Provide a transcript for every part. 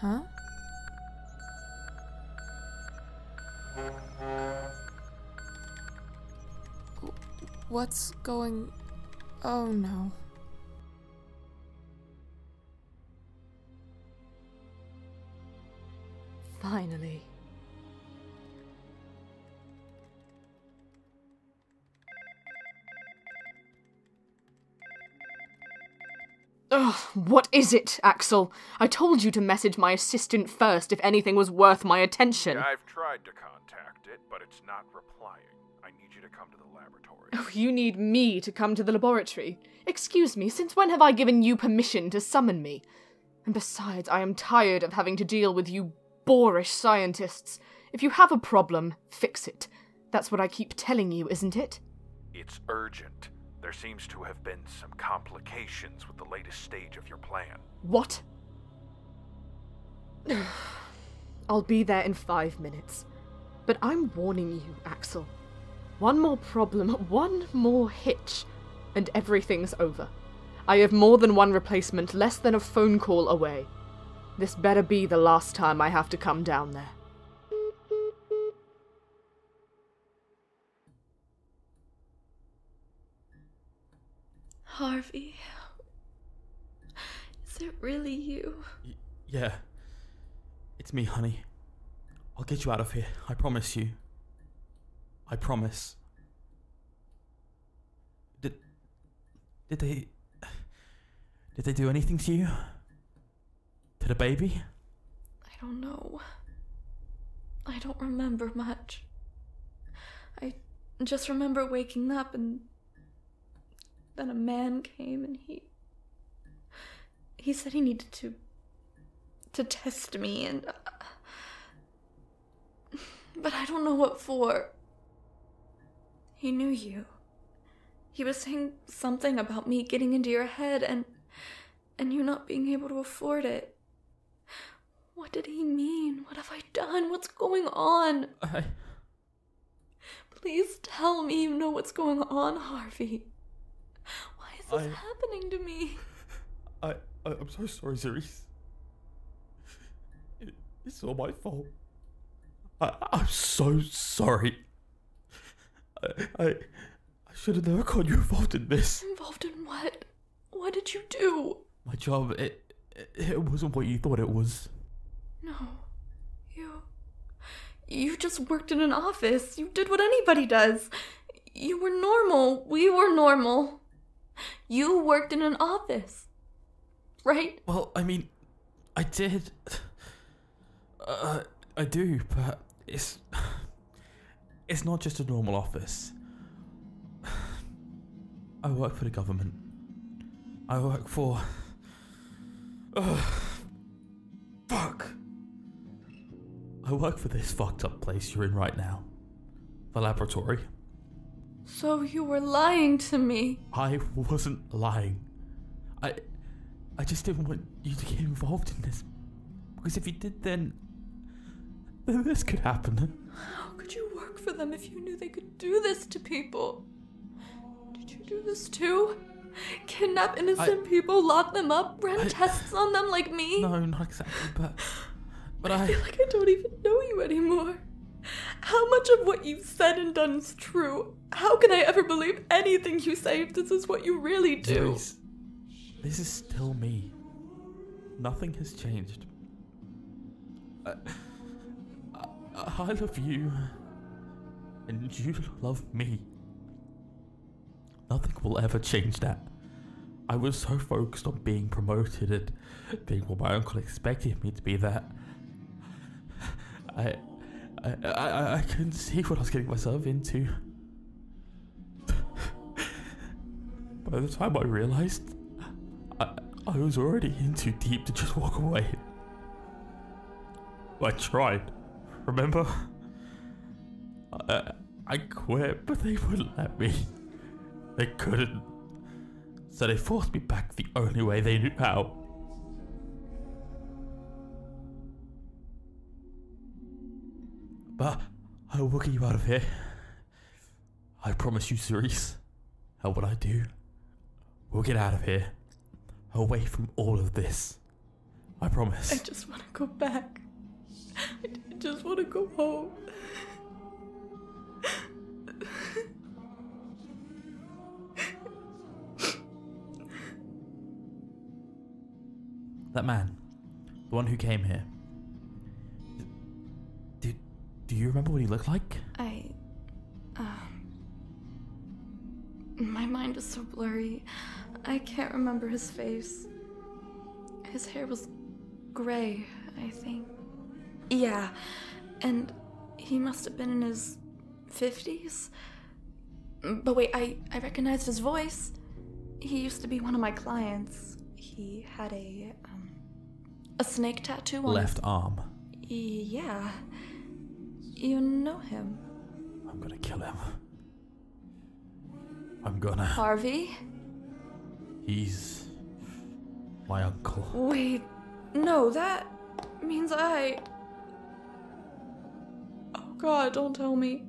Huh? What's going. Oh no. Ugh, what is it, Axel? I told you to message my assistant first if anything was worth my attention. I've tried to contact it, but it's not replying. I need you to come to the laboratory. Oh, you need me to come to the laboratory. Excuse me, since when have I given you permission to summon me? And besides, I am tired of having to deal with you boorish scientists. If you have a problem, fix it. That's what I keep telling you, isn't it? It's urgent. There seems to have been some complications with the latest stage of your plan. What? I'll be there in five minutes. But I'm warning you, Axel. One more problem, one more hitch, and everything's over. I have more than one replacement less than a phone call away. This better be the last time I have to come down there. Harvey. Is it really you? Y- yeah. It's me, honey. I'll get you out of here. I promise you. I promise. Did did they did they do anything to you? To the baby? I don't know. I don't remember much. I just remember waking up and then a man came and he he said he needed to to test me and uh, but I don't know what for. He knew you. He was saying something about me getting into your head and and you not being able to afford it. What did he mean? What have I done? What's going on? I Please tell me you know what's going on, Harvey. Is I- happening to me? I, I I'm so sorry, Xiris. It, it's all my fault. I, I'm so sorry. I, I, I should have never got you involved in this. Involved in what? What did you do? My job, it, it, it wasn't what you thought it was. No. You. You just worked in an office. You did what anybody does. You were normal. We were normal. You worked in an office. Right? Well, I mean, I did. Uh, I do, but it's it's not just a normal office. I work for the government. I work for. Oh, fuck. I work for this fucked up place you're in right now. The laboratory. So you were lying to me. I wasn't lying. I I just didn't want you to get involved in this. Because if you did then then this could happen. How could you work for them if you knew they could do this to people? Did you do this too? Kidnap innocent people, lock them up, run I- tests on them like me? No, not exactly, but but I I feel like I don't even know you anymore. How much of what you've said and done is true? How can I ever believe anything you say if this is what you really do? Xiris, this is still me. Nothing has changed. I, I, I love you, and you love me. Nothing will ever change that. I was so focused on being promoted and being what my uncle expected me to be that I, I, I, I couldn't see what I was getting myself into. By the time I realized, I, I was already in too deep to just walk away. I tried, remember? I, I quit, but they wouldn't let me. They couldn't. So they forced me back the only way they knew how. But I will get you out of here. I promise you, Xiris. And what I do, we'll get out of here. Away from all of this. I promise. I just want to go back. I just want to go home. That man, the one who came here. Do, you remember what he looked like? I. Uh, my mind is so blurry. I can't remember his face. His hair was gray, I think. Yeah, and he must have been in his 50s. But wait, I, I recognized his voice. He used to be one of my clients. He had a um, a snake tattoo on Left arm. Yeah. You know him, I'm gonna kill him. I'm gonna. Harvey? He's my uncle. Wait, no, that means I. Oh god, don't tell me.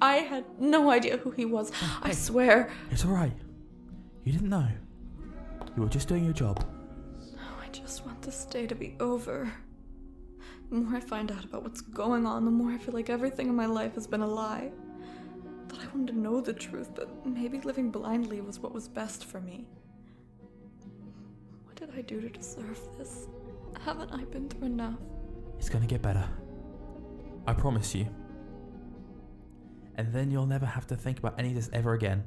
I had no idea who he was. I Hey. swear. It's alright. You didn't know. You were just doing your job. No, I just want this day to be over. The more I find out about what's going on, the more I feel like everything in my life has been a lie. That I wanted to know the truth, but maybe living blindly was what was best for me. What did I do to deserve this? Haven't I been through enough? It's gonna get better. I promise you. And then you'll never have to think about any of this ever again.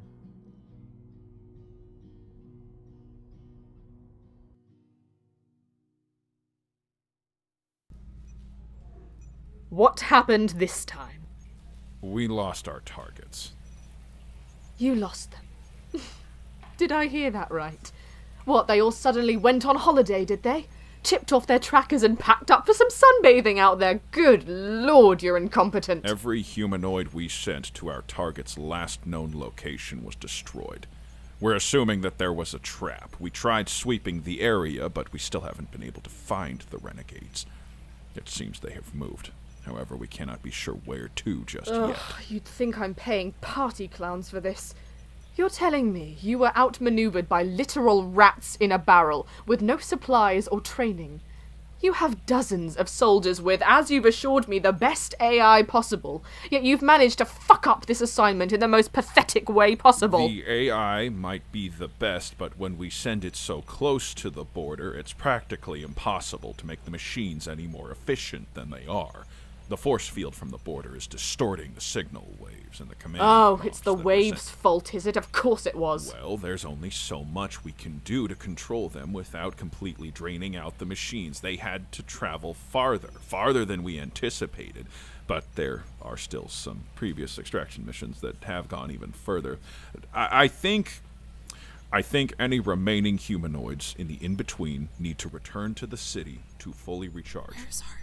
What happened this time? We lost our targets. You lost them. did I hear that right? What, they all suddenly went on holiday, did they? Chipped off their trackers and packed up for some sunbathing out there. Good lord, you're incompetent. Every humanoid we sent to our target's last known location was destroyed. We're assuming that there was a trap. We tried sweeping the area, but we still haven't been able to find the renegades. It seems they have moved. However, we cannot be sure where to just Ugh, yet. you'd think I'm paying party clowns for this. You're telling me you were outmaneuvered by literal rats in a barrel with no supplies or training. You have dozens of soldiers with, as you've assured me, the best AI possible, yet you've managed to fuck up this assignment in the most pathetic way possible. The AI might be the best, but when we send it so close to the border, it's practically impossible to make the machines any more efficient than they are. The force field from the border is distorting the signal waves and the command. oh, it's the waves' fault, is it? Of course it was. Well, there's only so much we can do to control them without completely draining out the machines. They had to travel farther, farther than we anticipated. But there are still some previous extraction missions that have gone even further. I, I think. I think any remaining humanoids in the in between need to return to the city to fully recharge,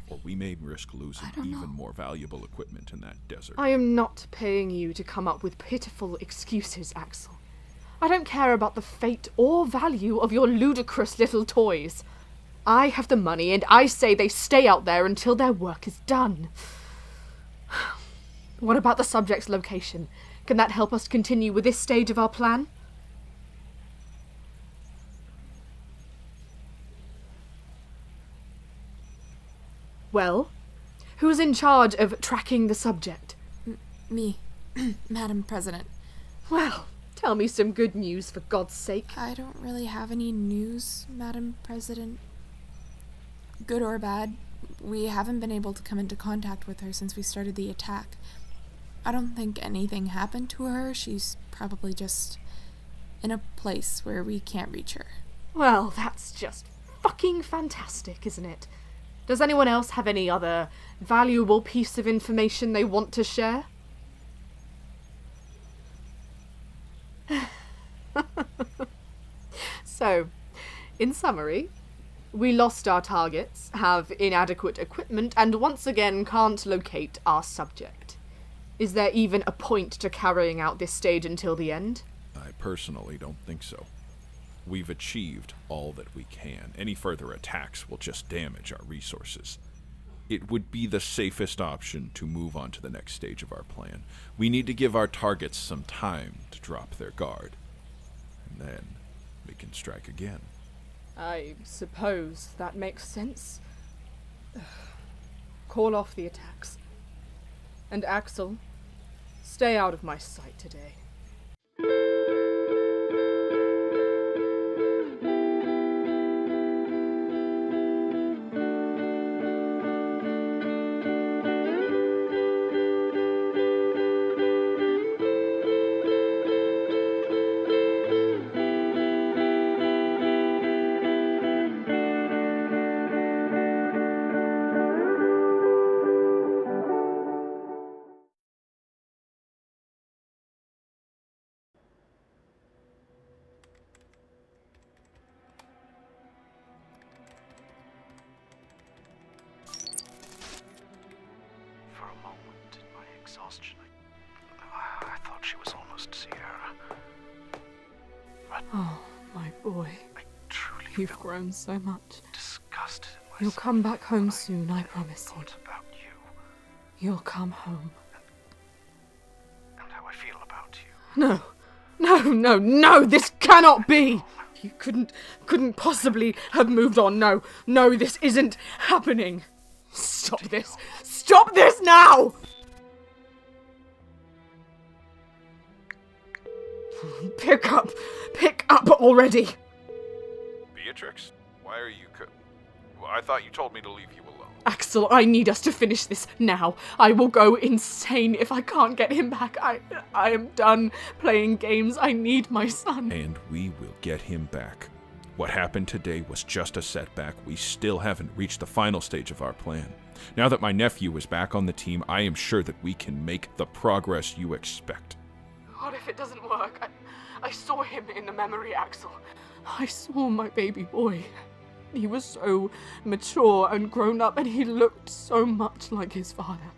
or we may risk losing even know. more valuable equipment in that desert. I am not paying you to come up with pitiful excuses, Axel. I don't care about the fate or value of your ludicrous little toys. I have the money, and I say they stay out there until their work is done. What about the subject's location? Can that help us continue with this stage of our plan? Well, who's in charge of tracking the subject? Me, Madam President. Well, tell me some good news for God's sake. I don't really have any news, Madam President. Good or bad, we haven't been able to come into contact with her since we started the attack. I don't think anything happened to her. She's probably just in a place where we can't reach her. Well, that's just fucking fantastic, isn't it? Does anyone else have any other valuable piece of information they want to share? so, in summary, we lost our targets, have inadequate equipment, and once again can't locate our subject. Is there even a point to carrying out this stage until the end? I personally don't think so. We've achieved all that we can. Any further attacks will just damage our resources. It would be the safest option to move on to the next stage of our plan. We need to give our targets some time to drop their guard. And then we can strike again. I suppose that makes sense. Call off the attacks. And Axel, stay out of my sight today. You've grown so much. disgusted You'll come back home soon, I promise you. about you. You'll come home. and how I feel about you. No, no, no, no, this cannot be! You couldn't, couldn't possibly have moved on. No, no, this isn't happening. Stop this. Stop this now! Pick up. Pick up already. Beatrix, why are you? Co- well, I thought you told me to leave you alone. Axel, I need us to finish this now. I will go insane if I can't get him back. I I am done playing games. I need my son. And we will get him back. What happened today was just a setback. We still haven't reached the final stage of our plan. Now that my nephew is back on the team, I am sure that we can make the progress you expect. What if it doesn't work? I, I saw him in the memory, Axel. I saw my baby boy. He was so mature and grown up, and he looked so much like his father.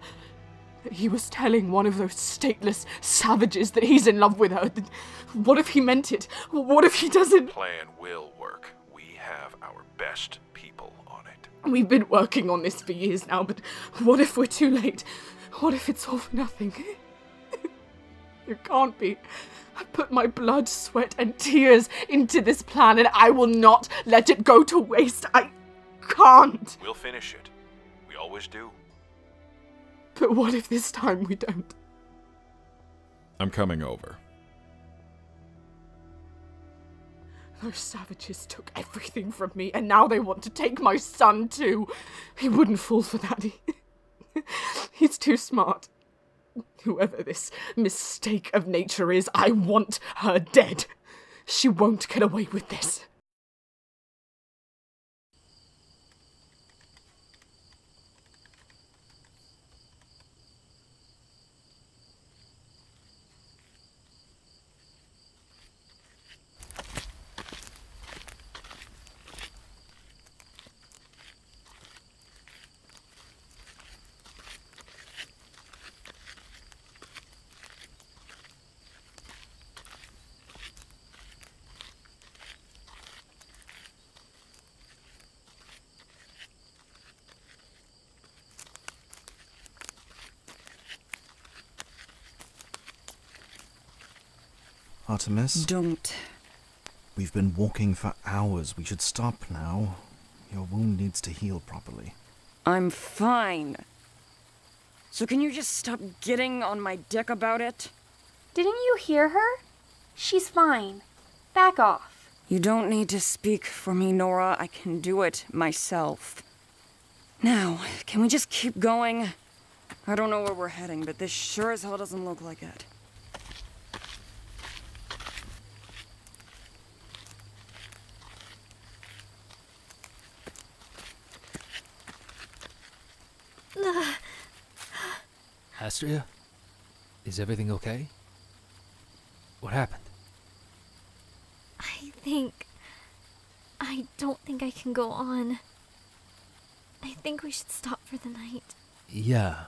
He was telling one of those stateless savages that he's in love with her. What if he meant it? What if he doesn't? The plan will work. We have our best people on it. We've been working on this for years now, but what if we're too late? What if it's all for nothing? it can't be. I put my blood, sweat, and tears into this plan, and I will not let it go to waste. I can't. We'll finish it. We always do. But what if this time we don't? I'm coming over. Those savages took everything from me, and now they want to take my son too. He wouldn't fall for that. He's too smart. Whoever this mistake of nature is, I want her dead. She won't get away with this. Artemis, Don't. we've been walking for hours. We should stop now. Your wound needs to heal properly. I'm fine. So can you just stop getting on my dick about it? Didn't you hear her? She's fine. Back off. You don't need to speak for me, Norah. I can do it myself. Now, can we just keep going? I don't know where we're heading, but this sure as hell doesn't look like it. Astrea? Is everything okay? What happened? I think. I don't think I can go on. I think we should stop for the night. Yeah.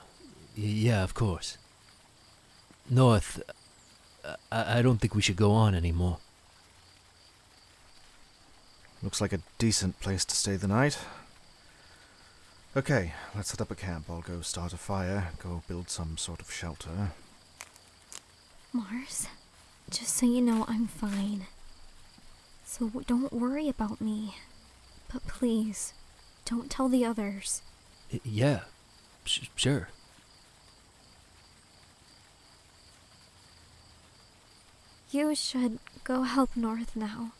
Y- yeah, of course. North, I-, I don't think we should go on anymore. Looks like a decent place to stay the night. Okay, let's set up a camp. I'll go start a fire, go build some sort of shelter. Mars, just so you know, I'm fine. So don't worry about me. But please, don't tell the others. Y- yeah, sh- sure. You should go help North now.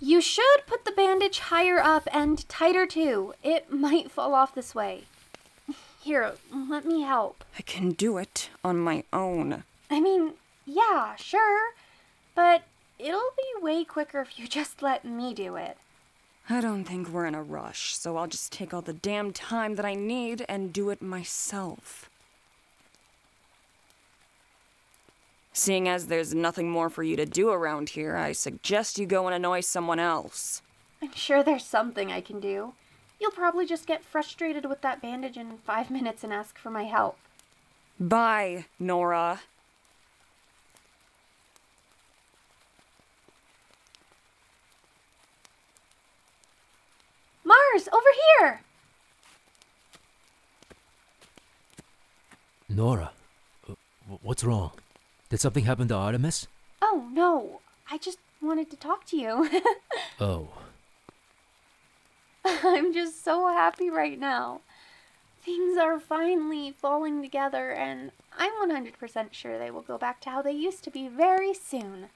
You should put the bandage higher up and tighter too. It might fall off this way. Here, let me help. I can do it on my own. I mean, yeah, sure. But it'll be way quicker if you just let me do it. I don't think we're in a rush, so I'll just take all the damn time that I need and do it myself. Seeing as there's nothing more for you to do around here, I suggest you go and annoy someone else. I'm sure there's something I can do. You'll probably just get frustrated with that bandage in five minutes and ask for my help. Bye, Norah. Mars, over here! Norah, uh, what's wrong? Did something happen to Artemis? Oh, no. I just wanted to talk to you. Oh, I'm just so happy right now. Things are finally falling together, and I'm 100% sure they will go back to how they used to be very soon.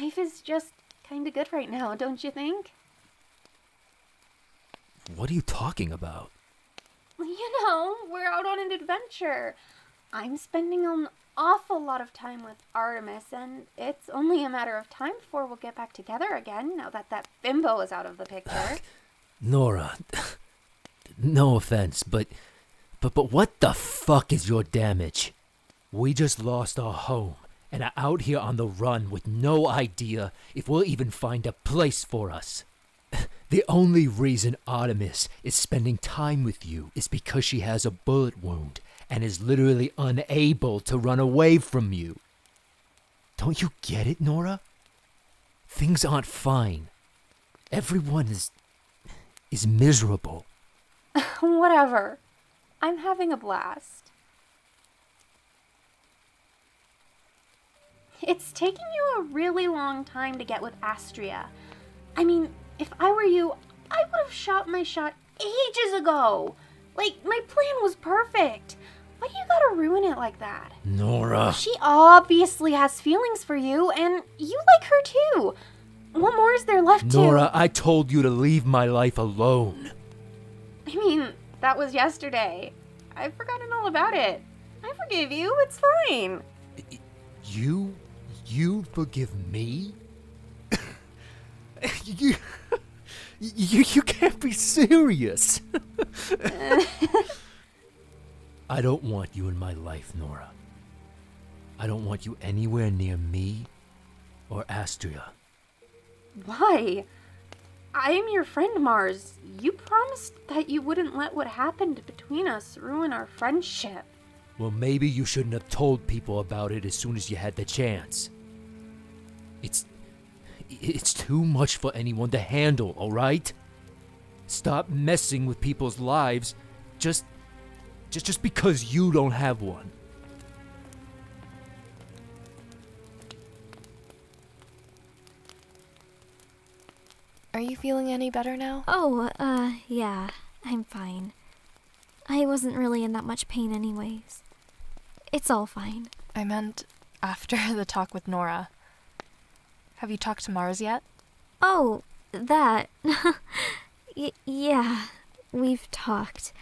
Life is just kind of good right now, don't you think? what are you talking about? You know, we're out on an adventure. I'm spending an awful lot of time with Artemis, and it's only a matter of time before we'll get back together again now that that bimbo is out of the picture. Norah, no offense, but but but what the fuck is your damage? We just lost our home and are out here on the run with no idea if we'll even find a place for us. The only reason Artemis is spending time with you is because she has a bullet wound and is literally unable to run away from you. Don't you get it, Norah? Things aren't fine. Everyone is is miserable. Whatever. I'm having a blast. It's taking you a really long time to get with Astrea. I mean, if I were you, I would have shot my shot ages ago. Like, my plan was perfect. Why do you gotta ruin it like that? Norah. She obviously has feelings for you, and you like her too. What more is there left to? Norah, I told you to leave my life alone. I mean, that was yesterday. I've forgotten all about it. I forgive you. It's fine. You you forgive me? you you you can't be serious. I don't want you in my life, Norah. I don't want you anywhere near me or Astrea. Why? I am your friend, Mars. You promised that you wouldn't let what happened between us ruin our friendship. Well, maybe you shouldn't have told people about it as soon as you had the chance. It's. It's too much for anyone to handle, alright? Stop messing with people's lives just. just, just because you don't have one. Are you feeling any better now? Oh, uh, yeah, I'm fine. I wasn't really in that much pain, anyways. It's all fine. I meant after the talk with Norah. Have you talked to Mars yet? Oh, that. y- yeah, we've talked.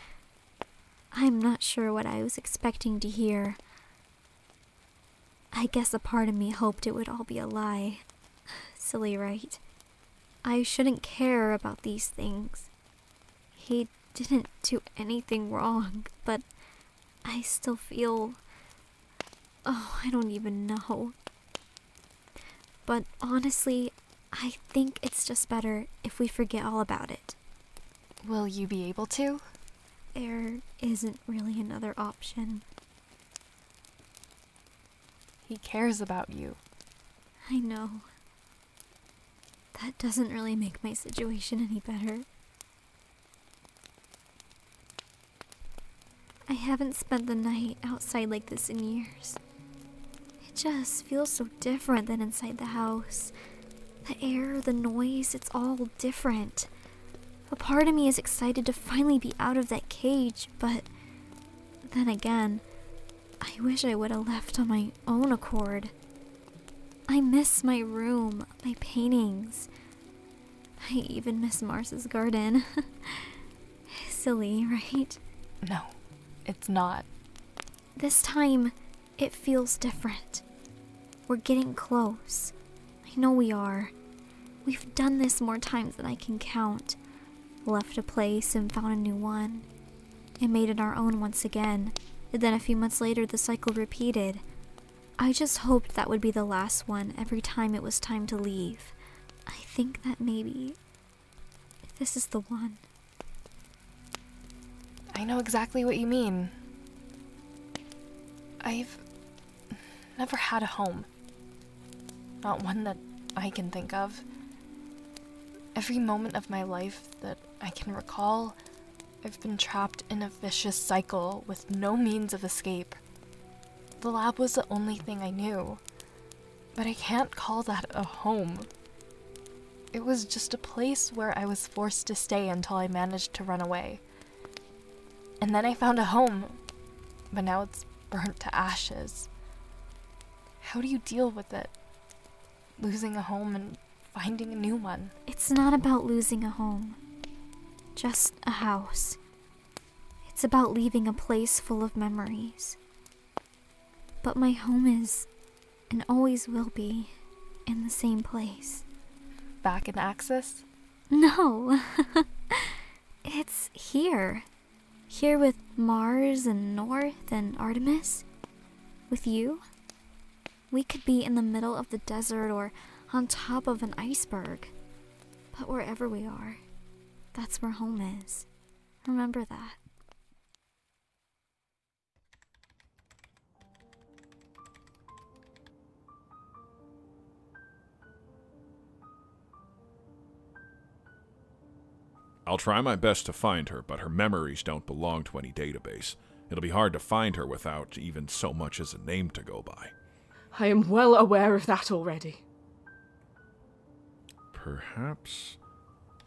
I'm not sure what I was expecting to hear. I guess a part of me hoped it would all be a lie. Silly, right? I shouldn't care about these things. He didn't do anything wrong, but I still feel. Oh, I don't even know. But honestly, I think it's just better if we forget all about it. Will you be able to? There isn't really another option. He cares about you. I know. That doesn't really make my situation any better. I haven't spent the night outside like this in years. It just feels so different than inside the house. The air, the noise, it's all different. A part of me is excited to finally be out of that cage, but then again, I wish I would have left on my own accord. I miss my room, my paintings. I even miss Mars's garden. Silly, right? No, it's not. This time, it feels different. We're getting close. I know we are. We've done this more times than I can count. Left a place and found a new one. And made it our own once again. And then a few months later, the cycle repeated. I just hoped that would be the last one every time it was time to leave. I think that maybe this is the one. I know exactly what you mean. I've never had a home. Not one that I can think of. Every moment of my life that I can recall, I've been trapped in a vicious cycle with no means of escape. The lab was the only thing I knew, but I can't call that a home. It was just a place where I was forced to stay until I managed to run away. And then I found a home, but now it's burnt to ashes. How do you deal with it? Losing a home and finding a new one. It's not about losing a home, just a house. It's about leaving a place full of memories. But my home is, and always will be, in the same place. Back in Axis? No. it's here. Here with Mars and North and Artemis. With you. We could be in the middle of the desert or on top of an iceberg. But wherever we are, that's where home is. Remember that. I'll try my best to find her, but her memories don't belong to any database. It'll be hard to find her without even so much as a name to go by. I am well aware of that already. Perhaps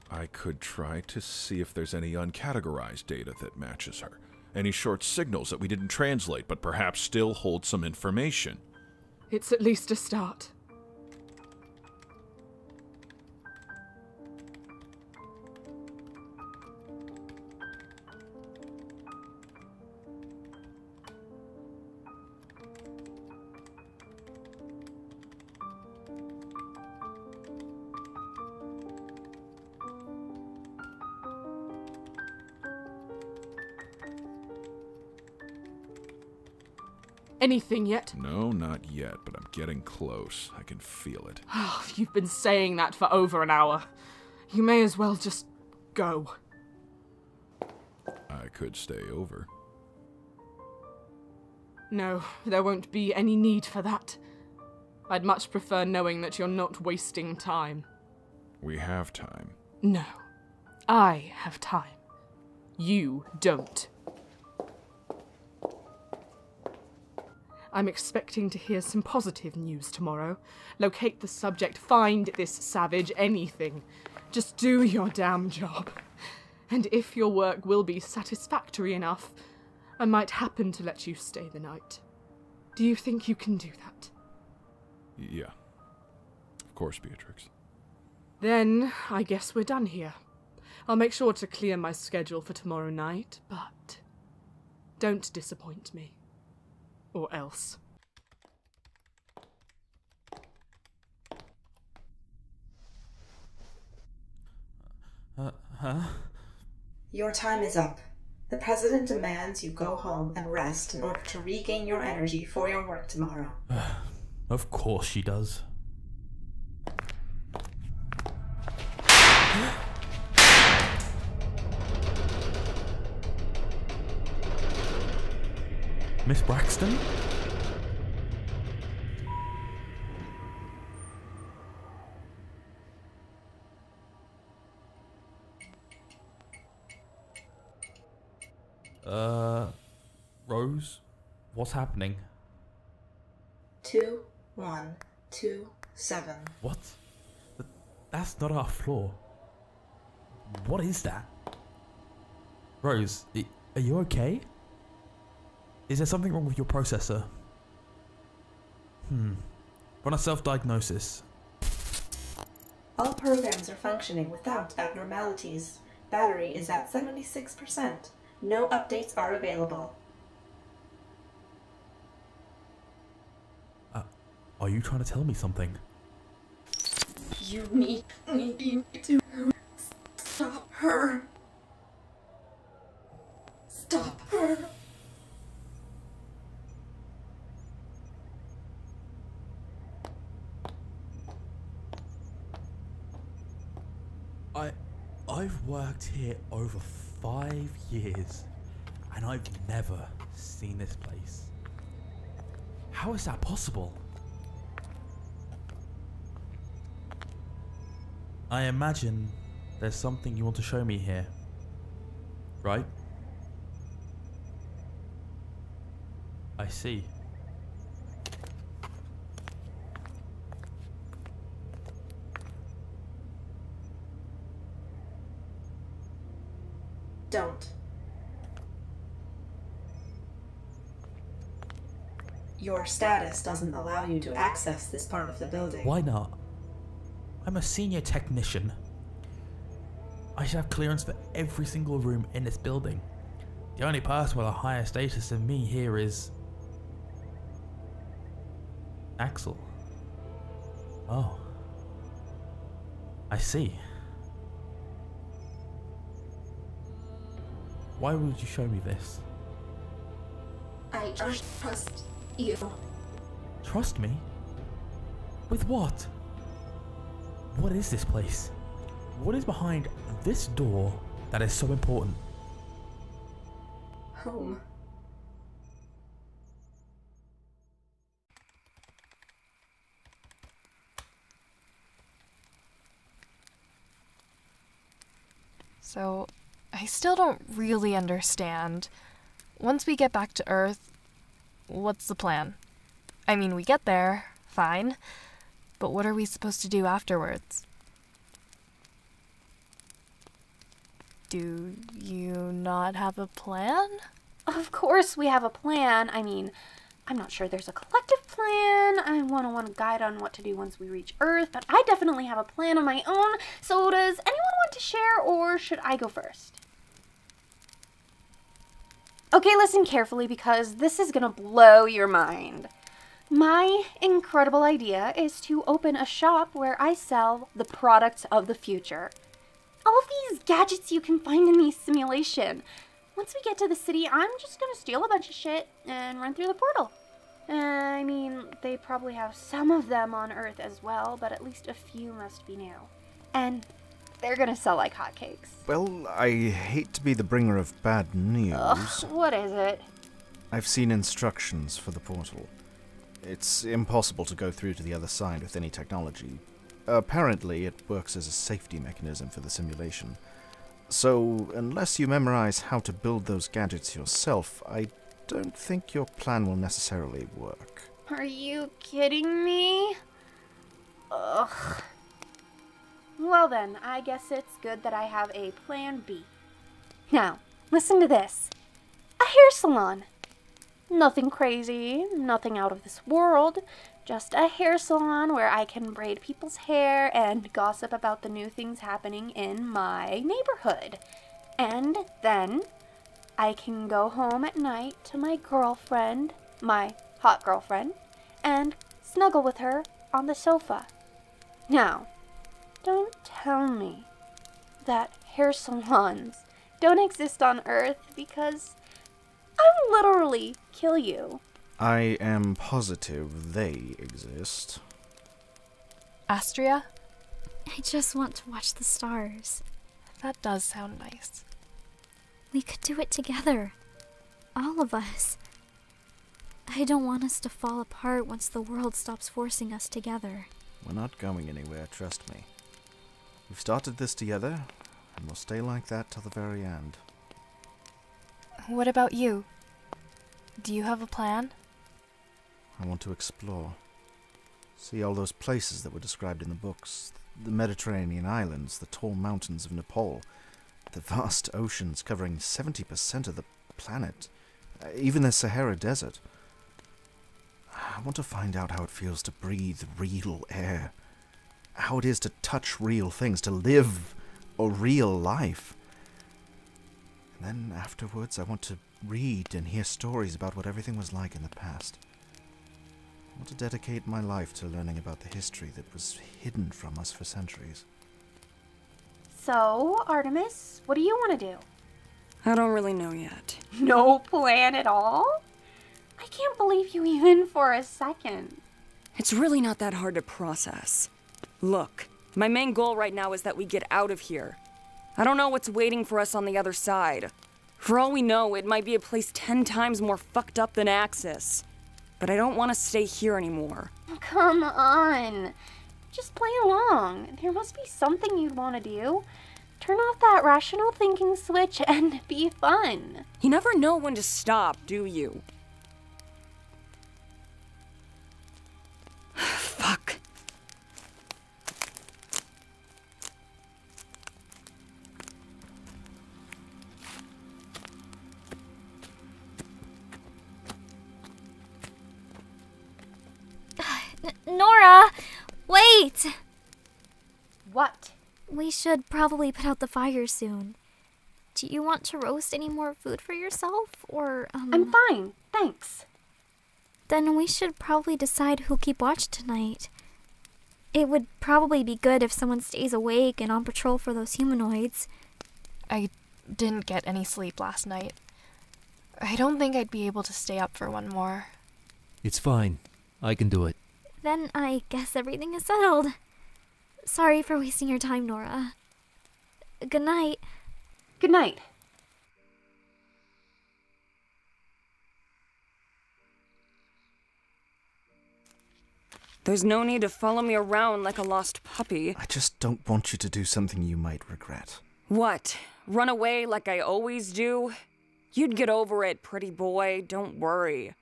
I could try to see if there's any uncategorized data that matches her. Any short signals that we didn't translate, but perhaps still hold some information. It's at least a start. Anything yet? No, not yet, but I'm getting close. I can feel it. Oh, you've been saying that for over an hour. You may as well just go. I could stay over. No, there won't be any need for that. I'd much prefer knowing that you're not wasting time. We have time. No, I have time. You don't. I'm expecting to hear some positive news tomorrow. Locate the subject, find this savage, anything. Just do your damn job. And if your work will be satisfactory enough, I might happen to let you stay the night. Do you think you can do that? Yeah. Of course, Beatrix. Then I guess we're done here. I'll make sure to clear my schedule for tomorrow night, but don't disappoint me. Or else. Uh, huh? Your time is up. The President demands you go home and rest in order to regain your energy for your work tomorrow. of course she does. Miss Braxton? Uh, Rose, what's happening? Two, one, two, seven. What? That's not our floor. What is that? Rose, are you okay? Is there something wrong with your processor? Hmm. Run a self diagnosis. All programs are functioning without abnormalities. Battery is at 76%. No updates are available. Uh, are you trying to tell me something? You need, need to stop her. Stop her. I I've worked here over five years and I've never seen this place. How is that possible? I imagine there's something you want to show me here. Right? I see. Don't. Your status doesn't allow you to access this part of the building. Why not? I'm a senior technician. I should have clearance for every single room in this building. The only person with a higher status than me here is. Axel. Oh. I see. Why would you show me this? I just trust you. Trust me? With what? What is this place? What is behind this door that is so important? Home. So, I still don't really understand. Once we get back to Earth, what's the plan? I mean, we get there, fine, but what are we supposed to do afterwards? Do you not have a plan? Of course, we have a plan. I mean, I'm not sure there's a collective plan. I want to want a guide on what to do once we reach Earth, but I definitely have a plan on my own. So, does anyone want to share, or should I go first? Okay, listen carefully because this is gonna blow your mind. My incredible idea is to open a shop where I sell the products of the future. All of these gadgets you can find in the simulation. Once we get to the city, I'm just gonna steal a bunch of shit and run through the portal. Uh, I mean, they probably have some of them on Earth as well, but at least a few must be new. And they're gonna sell like hotcakes. Well, I hate to be the bringer of bad news. Ugh, what is it? I've seen instructions for the portal. It's impossible to go through to the other side with any technology. Apparently, it works as a safety mechanism for the simulation. So, unless you memorize how to build those gadgets yourself, I don't think your plan will necessarily work. Are you kidding me? Ugh. Well then, I guess it's good that I have a plan B. Now, listen to this. A hair salon. Nothing crazy, nothing out of this world. Just a hair salon where I can braid people's hair and gossip about the new things happening in my neighborhood. And then I can go home at night to my girlfriend, my hot girlfriend, and snuggle with her on the sofa. Now, don't tell me that hair salons don't exist on Earth because I'll literally kill you. I am positive they exist. Astrea? I just want to watch the stars. That does sound nice. We could do it together. All of us. I don't want us to fall apart once the world stops forcing us together. We're not going anywhere, trust me. We've started this together, and we'll stay like that till the very end. What about you? Do you have a plan? I want to explore. See all those places that were described in the books the Mediterranean islands, the tall mountains of Nepal, the vast oceans covering 70% of the planet, uh, even the Sahara Desert. I want to find out how it feels to breathe real air, how it is to touch real things, to live a real life. And then afterwards, I want to read and hear stories about what everything was like in the past. I want to dedicate my life to learning about the history that was hidden from us for centuries. So, Artemis, what do you want to do? I don't really know yet. No plan at all? I can't believe you even for a second. It's really not that hard to process. Look, my main goal right now is that we get out of here. I don't know what's waiting for us on the other side. For all we know, it might be a place ten times more fucked up than Axis but I don't want to stay here anymore. Oh, come on. Just play along. There must be something you'd want to do. Turn off that rational thinking switch and be fun. You never know when to stop, do you? Fuck. Norah! Wait! What? We should probably put out the fire soon. Do you want to roast any more food for yourself, or, um... I'm fine, thanks. Then we should probably decide who'll keep watch tonight. It would probably be good if someone stays awake and on patrol for those humanoids. I didn't get any sleep last night. I don't think I'd be able to stay up for one more. It's fine. I can do it. Then I guess everything is settled. Sorry for wasting your time, Norah. Good night. Good night. There's no need to follow me around like a lost puppy. I just don't want you to do something you might regret. What? Run away like I always do? You'd get over it, pretty boy. Don't worry.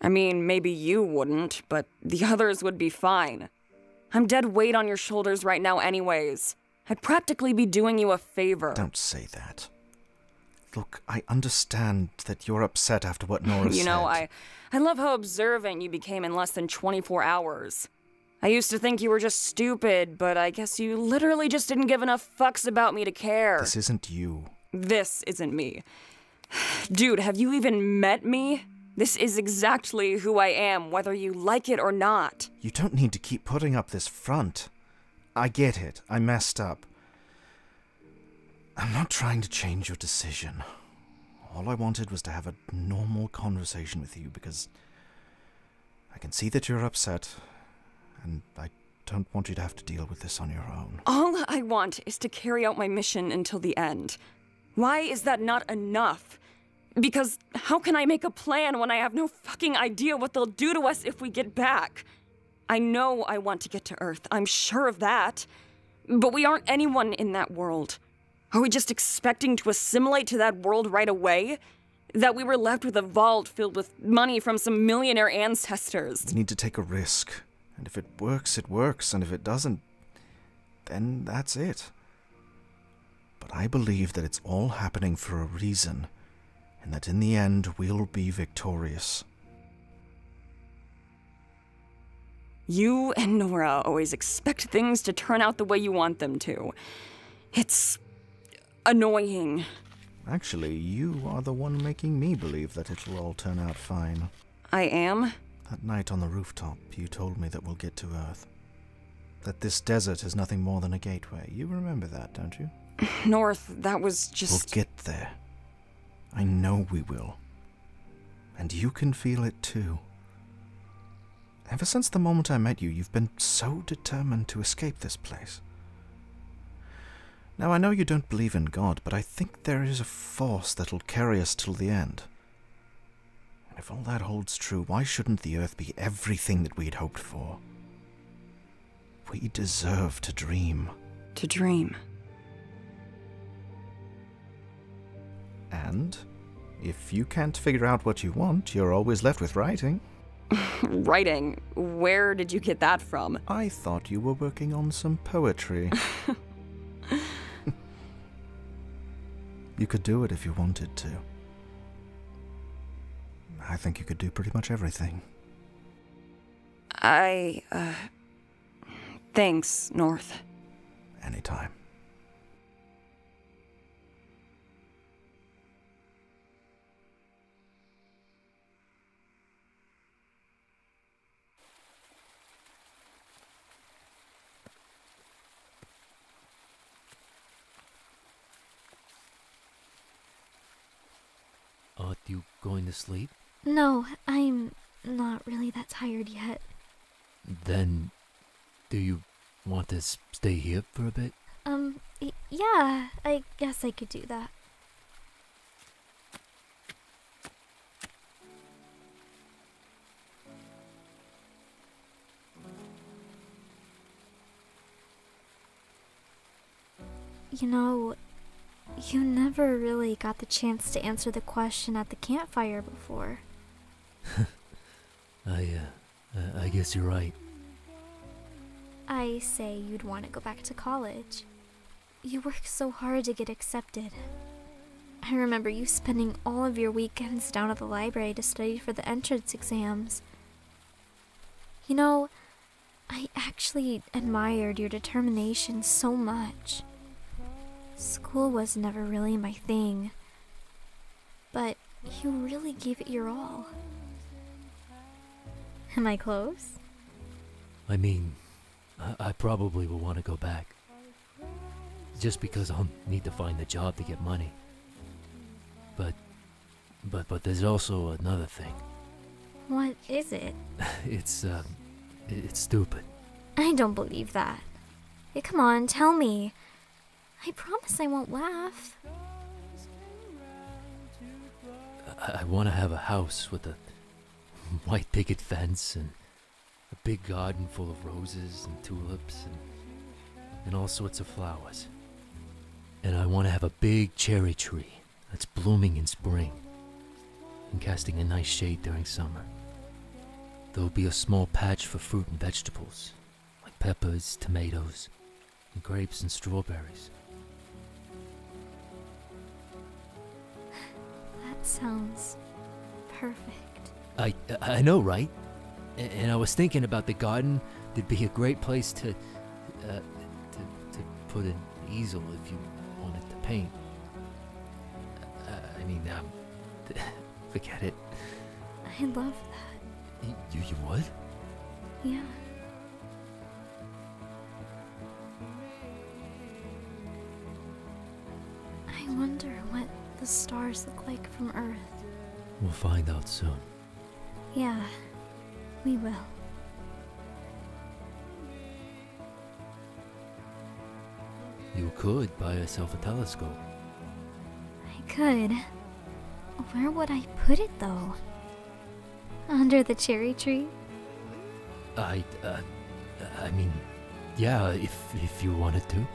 I mean, maybe you wouldn't, but the others would be fine. I'm dead weight on your shoulders right now, anyways. I'd practically be doing you a favor. Don't say that. Look, I understand that you're upset after what Norah you said. You know, I, I love how observant you became in less than 24 hours. I used to think you were just stupid, but I guess you literally just didn't give enough fucks about me to care. This isn't you. This isn't me. Dude, have you even met me? This is exactly who I am, whether you like it or not. You don't need to keep putting up this front. I get it. I messed up. I'm not trying to change your decision. All I wanted was to have a normal conversation with you because I can see that you're upset, and I don't want you to have to deal with this on your own. All I want is to carry out my mission until the end. Why is that not enough? Because how can I make a plan when I have no fucking idea what they'll do to us if we get back? I know I want to get to Earth, I'm sure of that. But we aren't anyone in that world. Are we just expecting to assimilate to that world right away? That we were left with a vault filled with money from some millionaire ancestors? You need to take a risk. And if it works, it works. And if it doesn't, then that's it. But I believe that it's all happening for a reason, and that in the end we'll be victorious. You and Norah always expect things to turn out the way you want them to. It's annoying. Actually, you are the one making me believe that it'll all turn out fine. I am? That night on the rooftop, you told me that we'll get to Earth. That this desert is nothing more than a gateway. You remember that, don't you? North, that was just. We'll get there. I know we will. And you can feel it too. Ever since the moment I met you, you've been so determined to escape this place. Now, I know you don't believe in God, but I think there is a force that'll carry us till the end. And if all that holds true, why shouldn't the Earth be everything that we'd hoped for? We deserve to dream. To dream. And if you can't figure out what you want, you're always left with writing. Writing? Where did you get that from? I thought you were working on some poetry. you could do it if you wanted to. I think you could do pretty much everything. I, uh. Thanks, North. Anytime. You going to sleep? No, I'm not really that tired yet. Then, do you want to stay here for a bit? Um, yeah, I guess I could do that. You know, you never really got the chance to answer the question at the campfire before. I, uh, I guess you're right. I say you'd want to go back to college. You worked so hard to get accepted. I remember you spending all of your weekends down at the library to study for the entrance exams. You know, I actually admired your determination so much. School was never really my thing, but you really gave it your all. Am I close? I mean, I, I probably will want to go back. Just because I'll need to find a job to get money. But, but, but there's also another thing. What is it? It's, uh, it's stupid. I don't believe that. Hey, come on, tell me. I promise I won't laugh. I, I want to have a house with a white picket fence and a big garden full of roses and tulips and, and all sorts of flowers. And I want to have a big cherry tree that's blooming in spring and casting a nice shade during summer. There'll be a small patch for fruit and vegetables, like peppers, tomatoes, and grapes and strawberries. Sounds perfect. I I know, right? And I was thinking about the garden. There'd be a great place to uh, to to put an easel if you wanted to paint. Uh, I mean, um, forget it. I love that. You you would? Yeah. I wonder what the stars look like from Earth. We'll find out soon. Yeah, we will. You could buy yourself a telescope. I could. Where would I put it though? Under the cherry tree? I uh, I mean, yeah, if if you wanted to.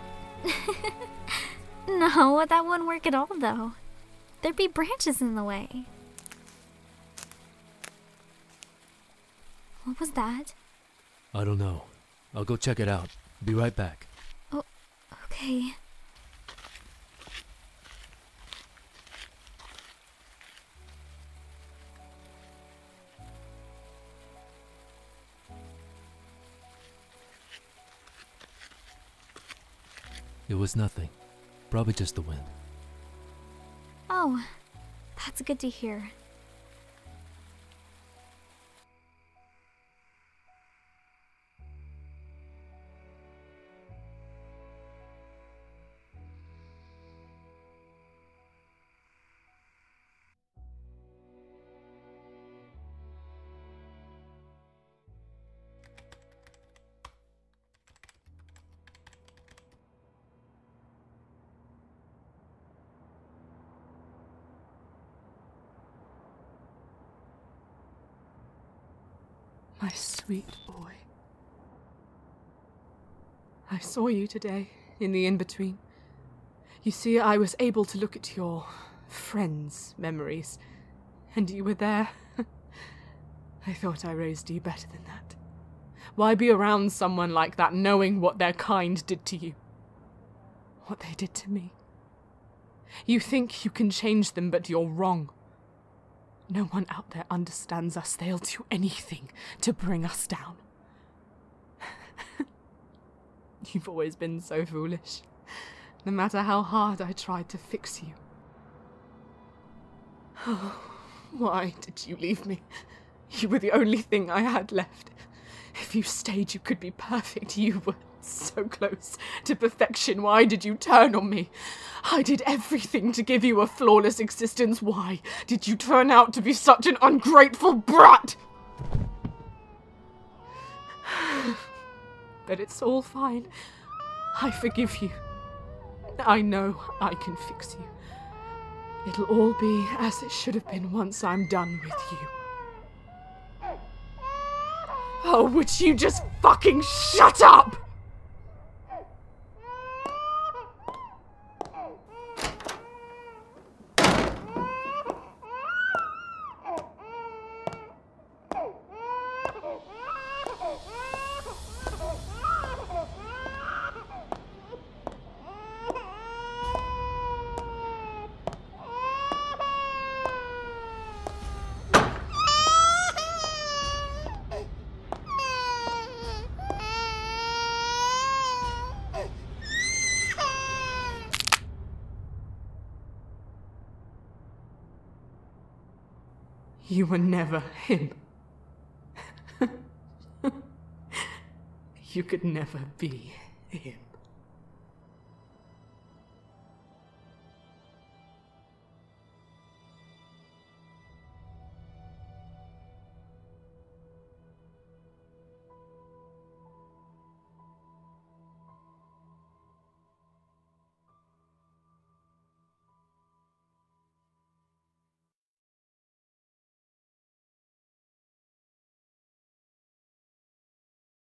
No, that wouldn't work at all though. There'd be branches in the way. What was that? I don't know. I'll go check it out. Be right back. Oh, okay. It was nothing. Probably just the wind. Oh, that's good to hear. My sweet boy. I saw you today in the in between. You see, I was able to look at your friends' memories, and you were there. I thought I raised you better than that. Why be around someone like that knowing what their kind did to you? What they did to me? You think you can change them, but you're wrong. No one out there understands us. They'll do anything to bring us down. You've always been so foolish, no matter how hard I tried to fix you. Oh, why did you leave me? You were the only thing I had left. If you stayed, you could be perfect. You were so close to perfection. Why did you turn on me? I did everything to give you a flawless existence. Why did you turn out to be such an ungrateful brat? but it's all fine. I forgive you. I know I can fix you. It'll all be as it should have been once I'm done with you. Oh, would you just fucking shut up? You were never him. you could never be him.